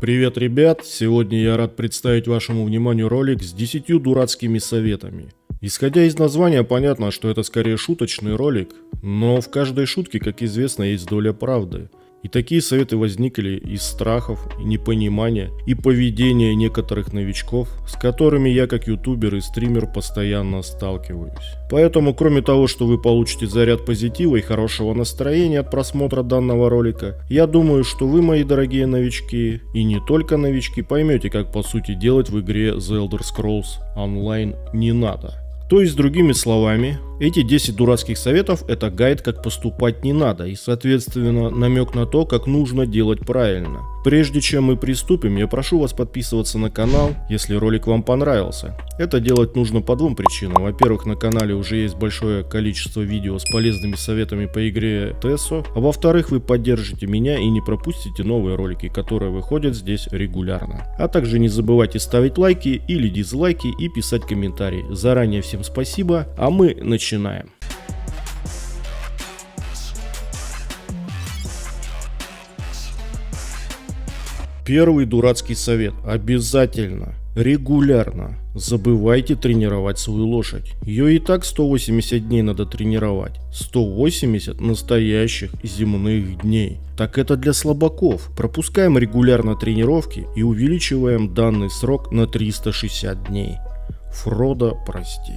Привет, ребят! Сегодня я рад представить вашему вниманию ролик с 10 дурацкими советами. Исходя из названия, понятно, что это скорее шуточный ролик, но в каждой шутке, как известно, есть доля правды. И такие советы возникли из страхов, непонимания и поведения некоторых новичков, с которыми я как ютубер и стример постоянно сталкиваюсь. Поэтому, кроме того, что вы получите заряд позитива и хорошего настроения от просмотра данного ролика, я думаю, что вы, мои дорогие новички, и не только новички, поймете, как по сути делать в игре The Elder Scrolls Online не надо. То есть, другими словами, эти 10 дурацких советов – это гайд, как поступать не надо, и, соответственно, намек на то, как нужно делать правильно. Прежде чем мы приступим, я прошу вас подписываться на канал, если ролик вам понравился. Это делать нужно по двум причинам. Во-первых, на канале уже есть большое количество видео с полезными советами по игре Тессо, а во-вторых, вы поддержите меня и не пропустите новые ролики, которые выходят здесь регулярно. А также не забывайте ставить лайки или дизлайки и писать комментарии. Заранее всем спасибо, а мы начинаем Первый дурацкий совет. Обязательно, регулярно забывайте тренировать свою лошадь. Ее и так 180 дней надо тренировать. 180 настоящих земных дней. Так это для слабаков. Пропускаем регулярно тренировки и увеличиваем данный срок на 360 дней. Фродо, прости.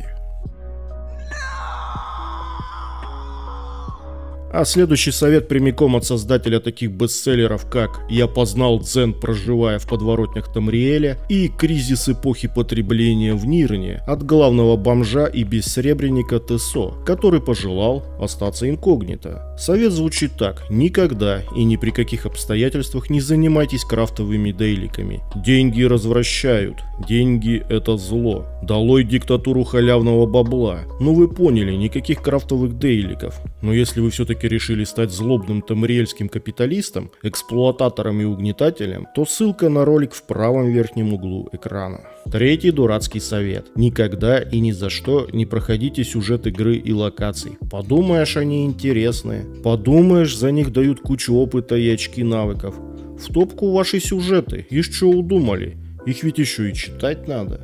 А следующий совет прямиком от создателя таких бестселлеров, как «Я познал дзен, проживая в подворотнях Тамриэля» и «Кризис эпохи потребления в Нирне» от главного бомжа и бессребреника Тесо, который пожелал остаться инкогнито. Совет звучит так. Никогда и ни при каких обстоятельствах не занимайтесь крафтовыми дейликами. Деньги развращают. Деньги это зло. Долой диктатуру халявного бабла. Ну вы поняли, никаких крафтовых дейликов. Но если вы все-таки все-таки решили стать злобным тамриэльским капиталистом, эксплуататором и угнетателем, то ссылка на ролик в правом верхнем углу экрана. Третий дурацкий совет. Никогда и ни за что не проходите сюжет игры и локаций. Подумаешь, они интересные. Подумаешь, за них дают кучу опыта и очки навыков. В топку ваши сюжеты. И что удумали? Их ведь еще и читать надо.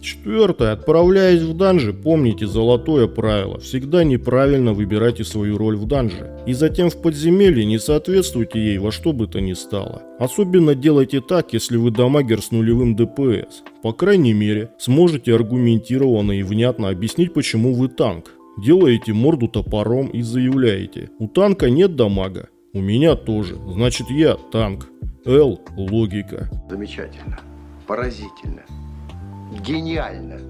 Четвертое. Отправляясь в данжи, помните золотое правило. Всегда неправильно выбирайте свою роль в данже. И затем в подземелье не соответствуйте ей во что бы то ни стало. Особенно делайте так, если вы дамагер с нулевым ДПС. По крайней мере, сможете аргументированно и внятно объяснить, почему вы танк. Делаете морду топором и заявляете. У танка нет дамага. У меня тоже. Значит я танк. Л. Логика. Замечательно. Поразительно. Гениально!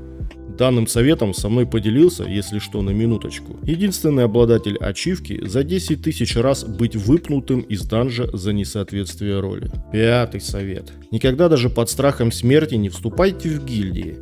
Данным советом со мной поделился, если что, на минуточку, единственный обладатель ачивки за 10 тысяч раз быть выпнутым из данжа за несоответствие роли. Пятый совет. Никогда даже под страхом смерти не вступайте в гильдии.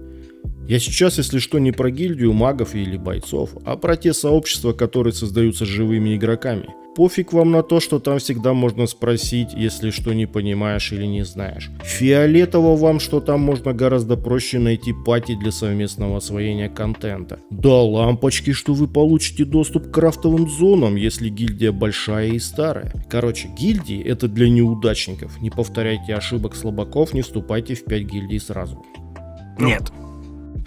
Я сейчас, если что, не про гильдию магов или бойцов, а про те сообщества, которые создаются живыми игроками. Пофиг вам на то, что там всегда можно спросить, если что не понимаешь или не знаешь. Фиолетово вам, что там можно гораздо проще найти пати для совместного освоения контента. Да лампочки, что вы получите доступ к крафтовым зонам, если гильдия большая и старая. Короче, гильдии это для неудачников. Не повторяйте ошибок слабаков, не вступайте в 5 гильдий сразу. Нет.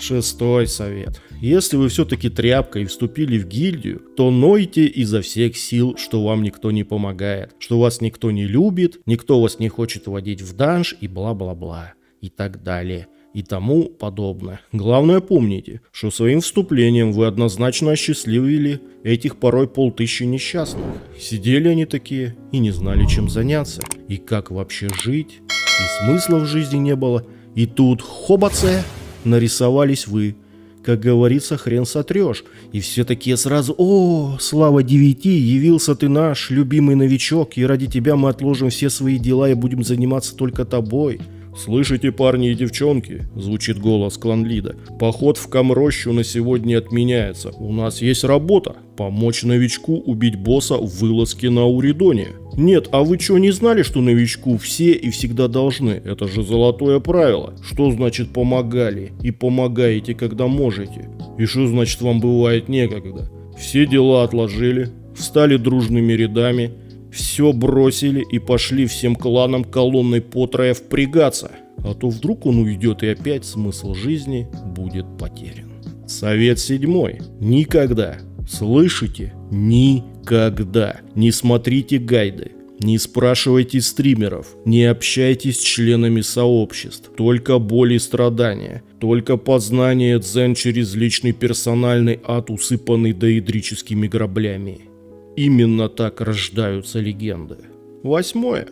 Шестой совет. Если вы все-таки тряпка и вступили в гильдию, то нойте изо всех сил, что вам никто не помогает, что вас никто не любит, никто вас не хочет водить в данж и бла-бла-бла и так далее и тому подобное. Главное помните, что своим вступлением вы однозначно осчастливили этих порой полтыщи несчастных. Сидели они такие и не знали чем заняться, и как вообще жить, и смысла в жизни не было, и тут хобаце нарисовались вы. Как говорится, хрен сотрешь. И все такие сразу, о, слава девяти, явился ты наш, любимый новичок, и ради тебя мы отложим все свои дела и будем заниматься только тобой. «Слышите, парни и девчонки?» – звучит голос кланлида. «Поход в Камрощу на сегодня отменяется. У нас есть работа. Помочь новичку убить босса в вылазке на Уридоне». «Нет, а вы что, не знали, что новичку все и всегда должны? Это же золотое правило. Что значит помогали? И помогаете, когда можете? И что значит вам бывает некогда? Все дела отложили, встали дружными рядами, Все бросили и пошли всем кланам колонной Потроя впрягаться, а то вдруг он уйдет и опять смысл жизни будет потерян. Совет седьмой. Никогда, слышите, никогда. Не смотрите гайды, не спрашивайте стримеров, не общайтесь с членами сообществ, только боль и страдания, только познание дзен через личный персональный ад, усыпанный даэдрическими граблями. Именно так рождаются легенды. Восьмое.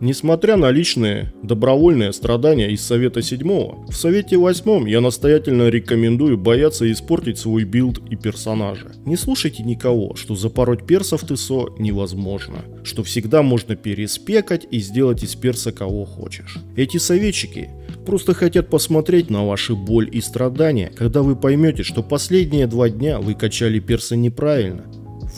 Несмотря на личные добровольные страдания из Совета 7, в Совете 8 я настоятельно рекомендую бояться испортить свой билд и персонажа. Не слушайте никого, что запороть перса в ТЕСО невозможно, что всегда можно переспекать и сделать из перса кого хочешь. Эти советчики просто хотят посмотреть на ваши боль и страдания, когда вы поймете, что последние два дня вы качали перса неправильно.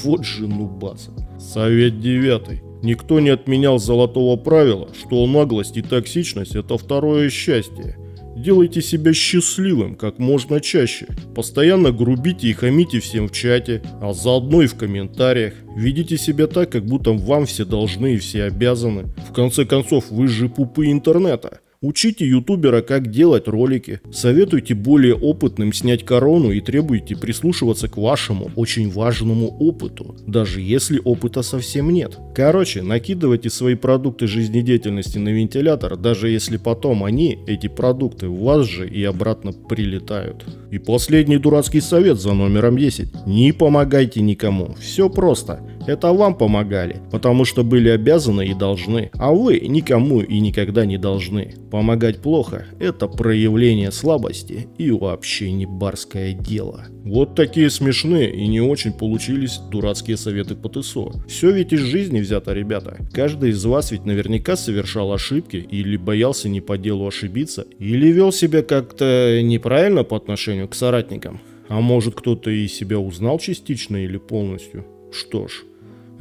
Вот же нубаса. Совет 9. Никто не отменял золотого правила, что наглость и токсичность – это второе счастье. Делайте себя счастливым как можно чаще. Постоянно грубите и хамите всем в чате, а заодно и в комментариях. Ведите себя так, как будто вам все должны и все обязаны. В конце концов, вы же пупы интернета. Учите ютубера, как делать ролики. Советуйте более опытным снять корону и требуйте прислушиваться к вашему очень важному опыту, даже если опыта совсем нет. Короче, накидывайте свои продукты жизнедеятельности на вентилятор, даже если потом они, эти продукты, в вас же и обратно прилетают. И последний дурацкий совет за номером 10. Не помогайте никому. Все просто. Это вам помогали, потому что были обязаны и должны, а вы никому и никогда не должны. Помогать плохо – это проявление слабости и вообще не барское дело. Вот такие смешные и не очень получились дурацкие советы по ТСО. Все ведь из жизни взято, ребята. Каждый из вас ведь наверняка совершал ошибки или боялся не по делу ошибиться, или вел себя как-то неправильно по отношению к соратникам. А может кто-то и себя узнал частично или полностью. Что ж,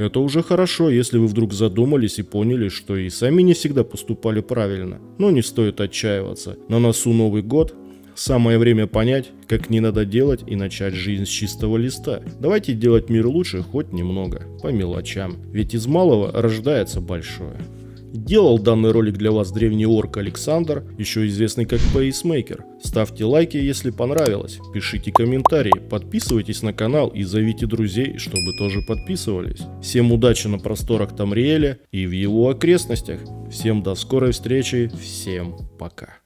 это уже хорошо, если вы вдруг задумались и поняли, что и сами не всегда поступали правильно. Но не стоит отчаиваться. На носу Новый год. Самое время понять, как не надо делать и начать жизнь с чистого листа. Давайте делать мир лучше хоть немного, по мелочам. Ведь из малого рождается большое. Делал данный ролик для вас древний орк Александр, еще известный как Пейсмейкер. Ставьте лайки, если понравилось, пишите комментарии, подписывайтесь на канал и зовите друзей, чтобы тоже подписывались. Всем удачи на просторах Тамриэля и в его окрестностях. Всем до скорой встречи, всем пока.